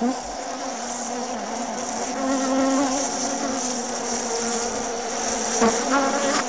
Hmm? Hmm?